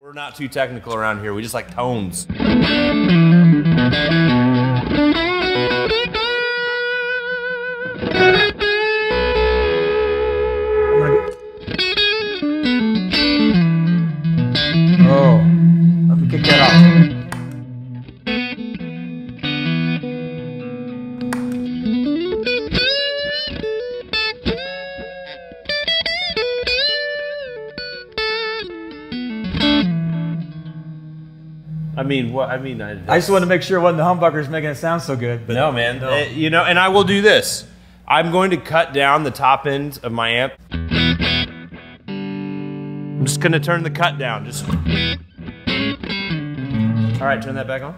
We're not too technical around here. We just like tones. Oh, let me kick that off. I mean, what? I mean, I, I just want to make sure it wasn't the humbuckers making it sound so good. But no, man. Uh, you know, and I will do this. I'm going to cut down the top end of my amp. I'm just going to turn the cut down. Just. All right, turn that back on.